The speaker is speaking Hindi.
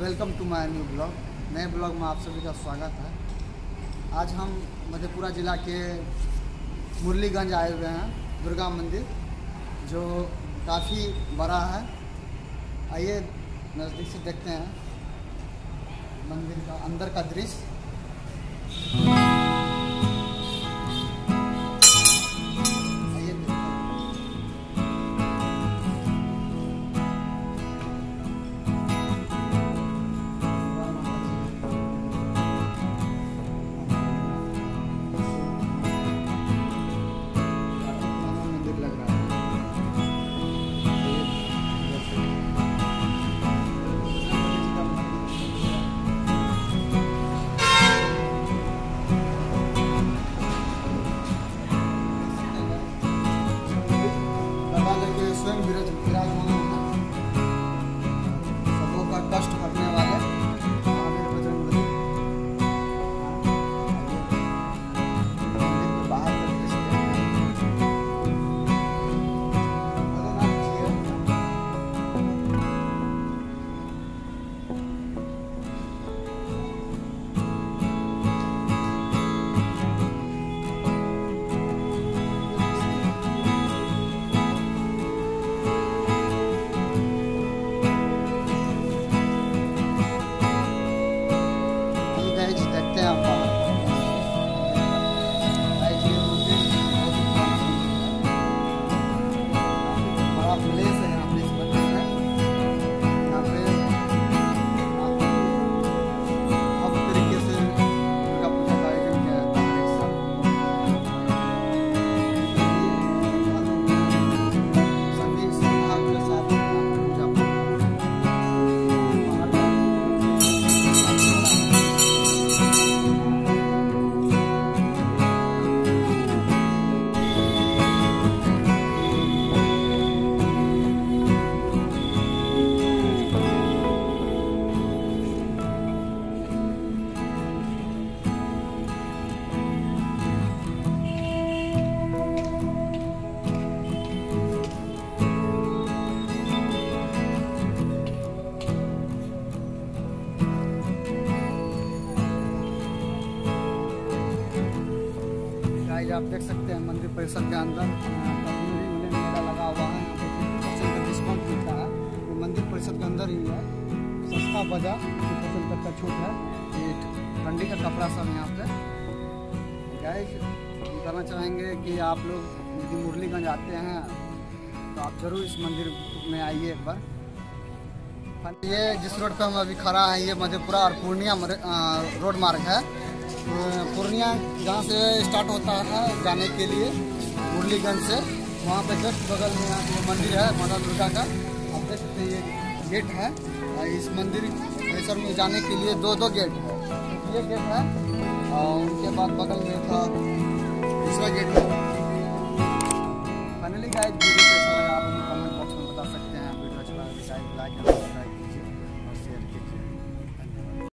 Welcome to my new blog नए ब्लॉग में आप सभी का स्वागत है। आज हम मधेपुरा ज़िला के मुरलीगंज आए हुए हैं, दुर्गा मंदिर, जो काफ़ी बड़ा है। आइए नज़दीक से देखते हैं। मंदिर का अंदर का दृश्य। Seslen biraz biraz onu guys, आप देख सकते हैं मंदिर परिसर के अंदर मेला लगा हुआ है परसेंट का डिस्काउंट मिलता है। ये मंदिर परिसर के अंदर ही है, सस्ता बजा परसेंट तक का छूट है ये ठंडी का कपड़ा सब यहाँ पे। हम कहना चाहेंगे कि आप लोग यदि मुरलीगंज आते हैं तो आप ज़रूर इस मंदिर में आइए एक बार। ये जिस रोड पर हम अभी खड़ा है, ये मधेपुरा और पूर्णिया रोड मार्ग है। पूर्णिया, जहाँ से स्टार्ट होता है जाने के लिए, मुरलीगंज से। वहाँ पे जस्ट बगल में यहाँ मंदिर है, माता दुर्गा का। आप देख सकते हैं, ये गेट है। और इस मंदिर, परिसर में जाने के लिए दो दो गेट है। ये गेट है, और उनके बाद बगल में था, दूसरा गेट है। फाइनली गाइस वीडियो कैसा लगा? आप कमेंट बॉक्स में बता सकते हैं। वीडियो अच्छा लगा लाइक एंड सब्सक्राइब